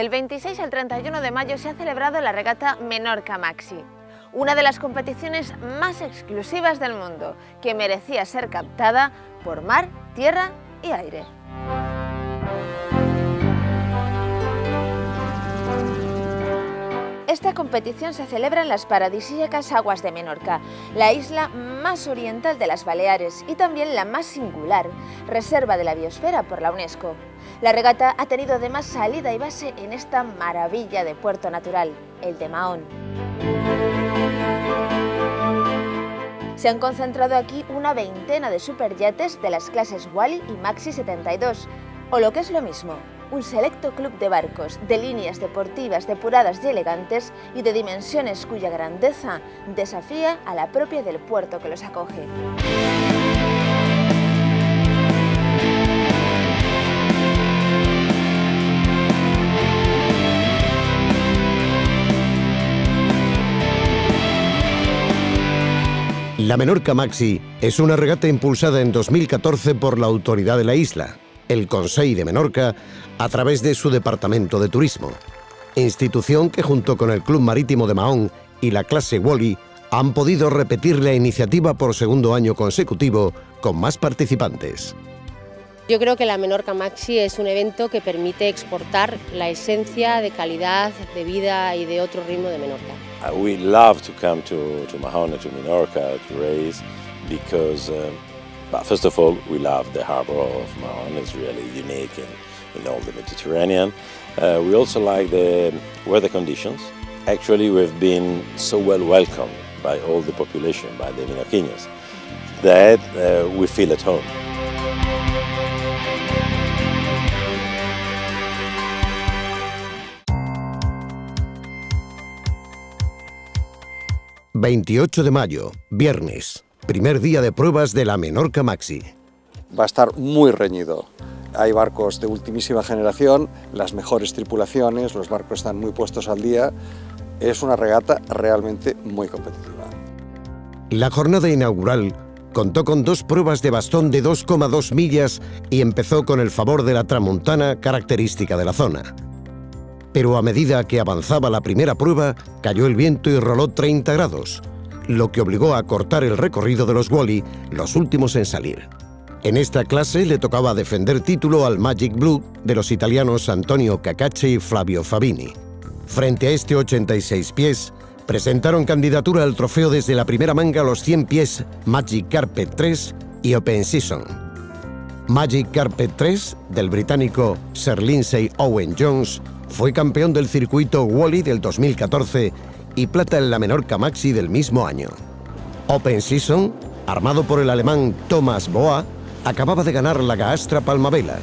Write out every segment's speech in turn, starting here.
Del 26 al 31 de mayo se ha celebrado la regata Menorca Maxi, una de las competiciones más exclusivas del mundo, que merecía ser captada por mar, tierra y aire. Esta competición se celebra en las paradisíacas aguas de Menorca, la isla más oriental de las Baleares y también la más singular, reserva de la biosfera por la UNESCO. La regata ha tenido además salida y base en esta maravilla de puerto natural, el de Mahón. Se han concentrado aquí una veintena de superyates de las clases Wally y Maxi 72, o lo que es lo mismo, un selecto club de barcos de líneas deportivas depuradas y elegantes y de dimensiones cuya grandeza desafía a la propia del puerto que los acoge. La Menorca Maxi es una regata impulsada en 2014 por la autoridad de la isla, el Consejo de Menorca, a través de su Departamento de Turismo, institución que junto con el Club Marítimo de Mahón y la clase Wally han podido repetir la iniciativa por segundo año consecutivo con más participantes. Yo creo que la Menorca Maxi es un evento que permite exportar la esencia de calidad de vida y de otro ritmo de Menorca. Uh, we love to come to, to Mahon to Menorca to race because uh, But first of all, we love the harbor of Mahon. It's really unique in, in all the Mediterranean. Uh, we also like the weather conditions. Actually, we've been so well welcomed by all the population, by the Menorquines, that uh, we feel at home. ...28 de mayo, viernes primer día de pruebas de la Menorca Maxi. Va a estar muy reñido. Hay barcos de ultimísima generación, las mejores tripulaciones, los barcos están muy puestos al día. Es una regata realmente muy competitiva. La jornada inaugural contó con dos pruebas de bastón de 2,2 millas y empezó con el favor de la tramontana característica de la zona. Pero a medida que avanzaba la primera prueba, cayó el viento y roló 30 grados, lo que obligó a cortar el recorrido de los Wally, los últimos en salir. En esta clase le tocaba defender título al Magic Blue de los italianos Antonio Cacace y Flavio Fabini. Frente a este 86 pies, presentaron candidatura al trofeo desde la primera manga los 100 pies Magic Carpet 3 y Open Season. Magic Carpet 3, del británico Sir Lindsay Owen Jones, fue campeón del circuito Wally del 2014 y plata en la Menorca Maxi del mismo año. Open Season, armado por el alemán Thomas Boa, acababa de ganar la Gaastra Palmavela,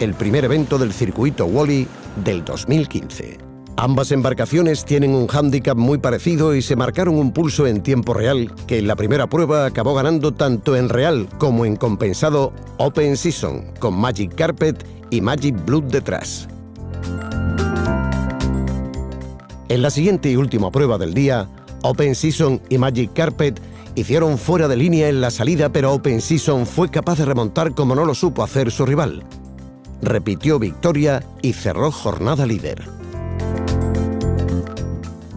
el primer evento del circuito Wally del 2015. Ambas embarcaciones tienen un hándicap muy parecido y se marcaron un pulso en tiempo real que en la primera prueba acabó ganando tanto en real como en compensado Open Season con Magic Carpet y Magic Blood detrás. En la siguiente y última prueba del día, Open Season y Magic Carpet hicieron fuera de línea en la salida, pero Open Season fue capaz de remontar como no lo supo hacer su rival. Repitió victoria y cerró jornada líder.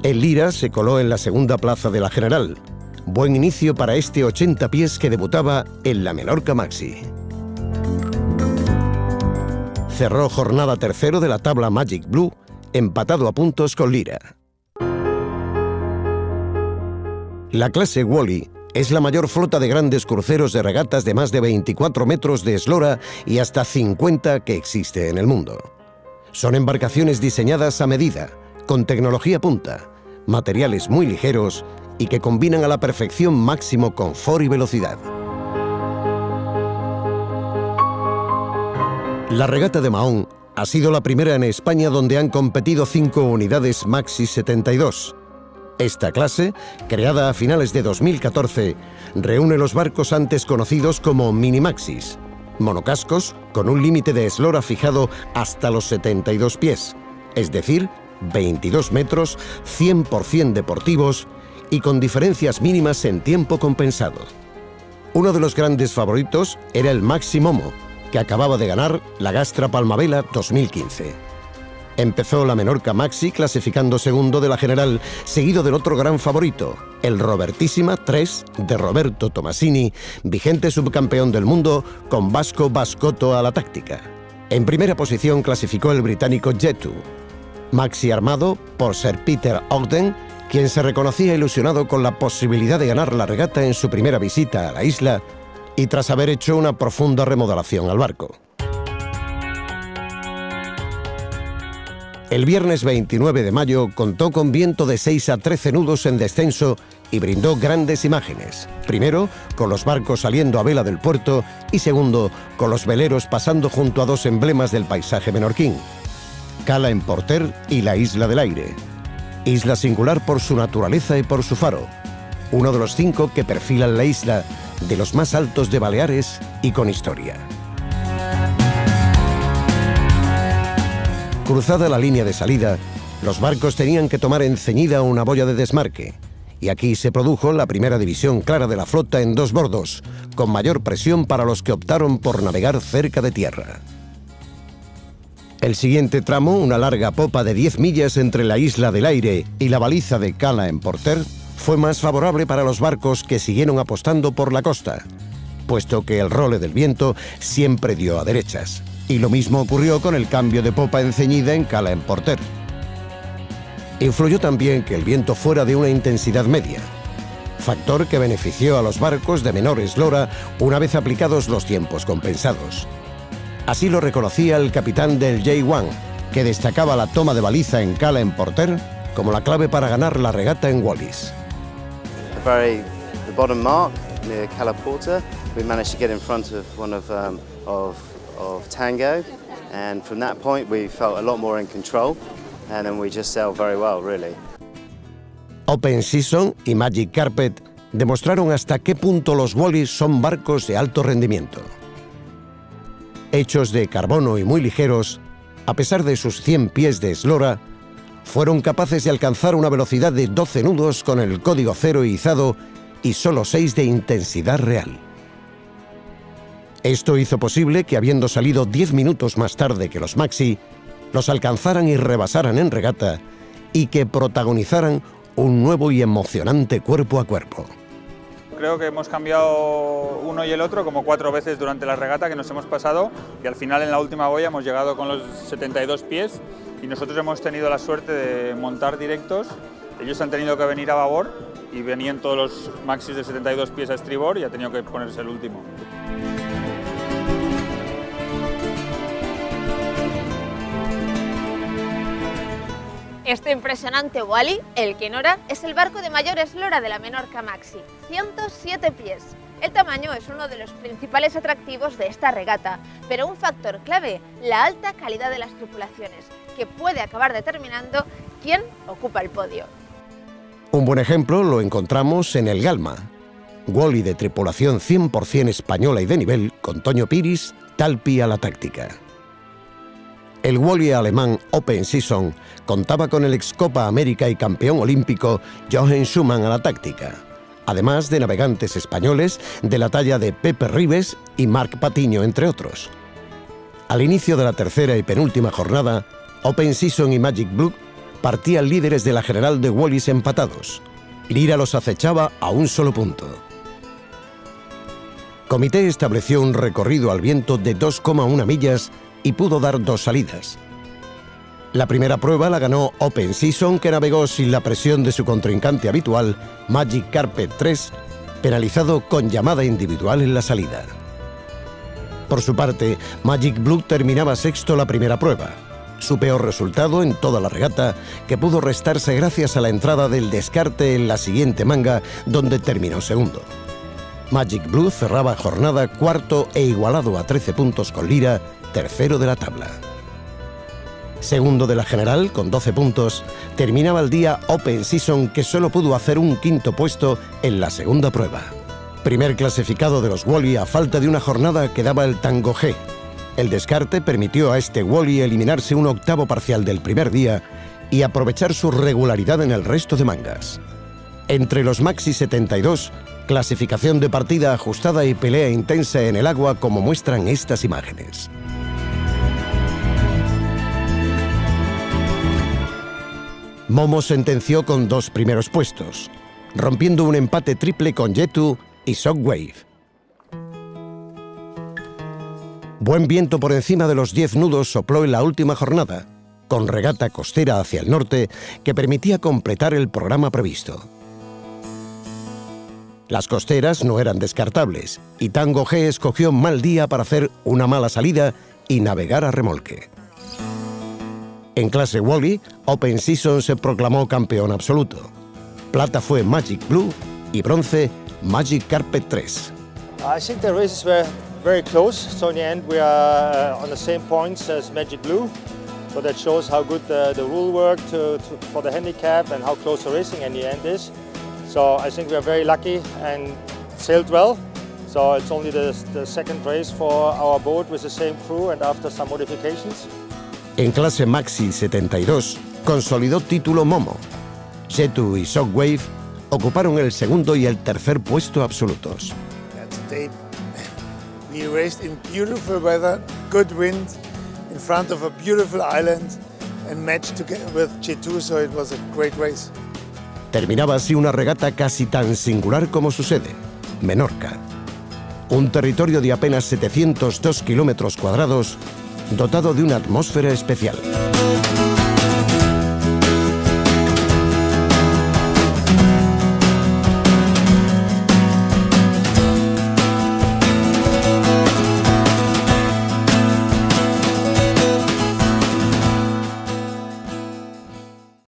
El Lira se coló en la segunda plaza de la general. Buen inicio para este 80 pies que debutaba en la Menorca Maxi. Cerró jornada tercero de la tabla Magic Blue empatado a puntos con Lira. La clase Wally es la mayor flota de grandes cruceros de regatas de más de 24 metros de eslora y hasta 50 que existe en el mundo. Son embarcaciones diseñadas a medida, con tecnología punta, materiales muy ligeros y que combinan a la perfección máximo confort y velocidad. La regata de Mahón ha sido la primera en España donde han competido cinco unidades Maxi 72. Esta clase, creada a finales de 2014, reúne los barcos antes conocidos como Minimaxis, monocascos con un límite de eslora fijado hasta los 72 pies, es decir, 22 metros, 100% deportivos y con diferencias mínimas en tiempo compensado. Uno de los grandes favoritos era el Maxi Momo, que acababa de ganar la Gastra Palmavela 2015. Empezó la Menorca Maxi clasificando segundo de la general, seguido del otro gran favorito, el Robertísima 3 de Roberto Tomasini, vigente subcampeón del mundo, con Vasco Bascoto a la táctica. En primera posición clasificó el británico Jetu. Maxi armado por Sir Peter Ogden, quien se reconocía ilusionado con la posibilidad de ganar la regata en su primera visita a la isla y tras haber hecho una profunda remodelación al barco. El viernes 29 de mayo contó con viento de 6 a 13 nudos en descenso y brindó grandes imágenes. Primero, con los barcos saliendo a vela del puerto y segundo, con los veleros pasando junto a dos emblemas del paisaje menorquín, Cala en Porter y la Isla del Aire. Isla singular por su naturaleza y por su faro, uno de los cinco que perfilan la isla, de los más altos de Baleares y con historia. Cruzada la línea de salida, los barcos tenían que tomar enceñida una boya de desmarque, y aquí se produjo la primera división clara de la flota en dos bordos, con mayor presión para los que optaron por navegar cerca de tierra. El siguiente tramo, una larga popa de 10 millas entre la isla del aire y la baliza de Cala en Porter, fue más favorable para los barcos que siguieron apostando por la costa, puesto que el role del viento siempre dio a derechas. Y lo mismo ocurrió con el cambio de popa enceñida en Cala en Porter. Influyó también que el viento fuera de una intensidad media, factor que benefició a los barcos de menor eslora una vez aplicados los tiempos compensados. Así lo reconocía el capitán del J-1, que destacaba la toma de baliza en Cala en Porter como la clave para ganar la regata en Wallis. Very the bottom mark near Cala Porter, we managed to get in front of one of um, of of Tango, and from that point we felt a lot more in control, and then we just sailed very well, really. Open Season y Magic Carpet demostraron hasta qué punto los Wallis son barcos de alto rendimiento. Hechos de carbono y muy ligeros, a pesar de sus 100 pies de eslora, fueron capaces de alcanzar una velocidad de 12 nudos con el código cero izado y solo 6 de intensidad real. Esto hizo posible que, habiendo salido 10 minutos más tarde que los Maxi, los alcanzaran y rebasaran en regata y que protagonizaran un nuevo y emocionante cuerpo a cuerpo. Creo que hemos cambiado uno y el otro como cuatro veces durante la regata que nos hemos pasado y al final en la última boya hemos llegado con los 72 pies y nosotros hemos tenido la suerte de montar directos. Ellos han tenido que venir a babor y venían todos los maxis de 72 pies a estribor y ha tenido que ponerse el último. Este impresionante Wally, el Kenora, es el barco de mayor eslora de la Menorca Maxi, 107 pies. El tamaño es uno de los principales atractivos de esta regata, pero un factor clave, la alta calidad de las tripulaciones, que puede acabar determinando quién ocupa el podio. Un buen ejemplo lo encontramos en el Galma. Wally de tripulación 100% española y de nivel, con Toño Piris, Talpi a la táctica. El Wally alemán Open Season contaba con el ex Copa América y campeón olímpico Jochen Schumann a la táctica, además de navegantes españoles de la talla de Pepe Ribes y Marc Patiño, entre otros. Al inicio de la tercera y penúltima jornada, Open Season y Magic Blue partían líderes de la general de Wallis empatados. Lira los acechaba a un solo punto. Comité estableció un recorrido al viento de 2,1 millas y pudo dar dos salidas. La primera prueba la ganó Open Season, que navegó sin la presión de su contrincante habitual, Magic Carpet 3, penalizado con llamada individual en la salida. Por su parte, Magic Blue terminaba sexto la primera prueba, su peor resultado en toda la regata, que pudo restarse gracias a la entrada del descarte en la siguiente manga, donde terminó segundo. Magic Blue cerraba jornada cuarto e igualado a 13 puntos con Lira, tercero de la tabla. Segundo de la general, con 12 puntos, terminaba el día Open Season que solo pudo hacer un quinto puesto en la segunda prueba. Primer clasificado de los Wally a falta de una jornada quedaba el Tango G. El descarte permitió a este Wally eliminarse un octavo parcial del primer día y aprovechar su regularidad en el resto de mangas. Entre los Maxi 72, clasificación de partida ajustada y pelea intensa en el agua como muestran estas imágenes. Momo sentenció con dos primeros puestos, rompiendo un empate triple con Yetu y Shockwave. Buen viento por encima de los 10 nudos sopló en la última jornada, con regata costera hacia el norte que permitía completar el programa previsto. Las costeras no eran descartables y Tango G escogió mal día para hacer una mala salida y navegar a remolque. En clase Wally, Open Season se proclamó campeón absoluto. Plata fue Magic Blue y bronce Magic Carpet 3. I think the races were very close, so in the end we are uh, on the same points as Magic Blue. So that shows how good the, the rule worked to, to, for the handicap and how close the racing in the end is. So I think we are very lucky and sailed well. So it's only the, the second race for our boat with the same crew and after some modifications. En clase Maxi 72 consolidó título Momo. Jetu y Shockwave ocuparon el segundo y el tercer puesto absolutos. Today we raced in beautiful weather, good wind, in front of a beautiful island and matched together with G2, so it was a great race. Terminaba así una regata casi tan singular como su sede, Menorca. Un territorio de apenas 702 kilómetros cuadrados, dotado de una atmósfera especial.